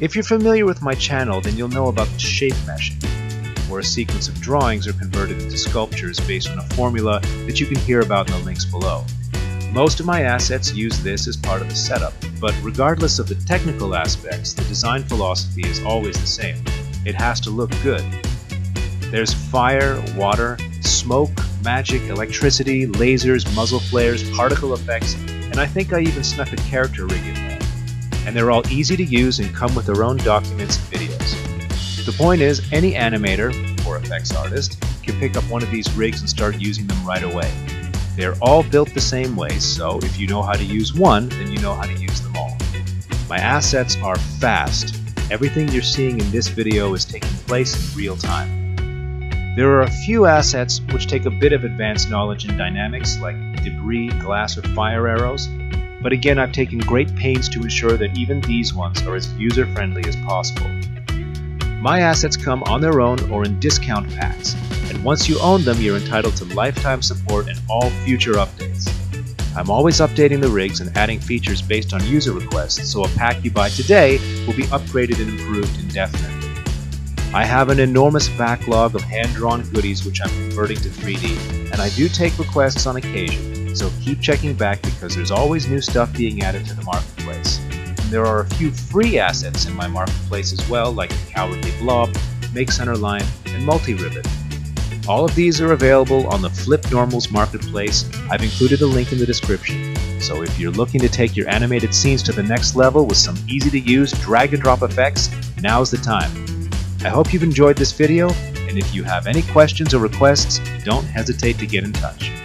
If you're familiar with my channel, then you'll know about shape meshing, where a sequence of drawings are converted into sculptures based on a formula that you can hear about in the links below. Most of my assets use this as part of the setup, but regardless of the technical aspects, the design philosophy is always the same. It has to look good. There's fire, water, smoke, magic, electricity, lasers, muzzle flares, particle effects, and I think I even snuck a character rig in there. And they're all easy to use and come with their own documents and videos. The point is, any animator, or effects artist, can pick up one of these rigs and start using them right away. They're all built the same way, so if you know how to use one, then you know how to use them all. My assets are fast. Everything you're seeing in this video is taking place in real time. There are a few assets which take a bit of advanced knowledge in dynamics like debris, glass, or fire arrows, but again I've taken great pains to ensure that even these ones are as user-friendly as possible. My assets come on their own or in discount packs, and once you own them you're entitled to lifetime support and all future updates. I'm always updating the rigs and adding features based on user requests, so a pack you buy today will be upgraded and improved indefinitely. I have an enormous backlog of hand-drawn goodies which I'm converting to 3D, and I do take requests on occasion, so keep checking back because there's always new stuff being added to the marketplace. And there are a few free assets in my marketplace as well, like the Cowardly Blob, Make Centerline, and Multi-Ribbon. All of these are available on the FlippedNormals marketplace. I've included a link in the description. So if you're looking to take your animated scenes to the next level with some easy to use drag and drop effects, now's the time. I hope you've enjoyed this video, and if you have any questions or requests, don't hesitate to get in touch.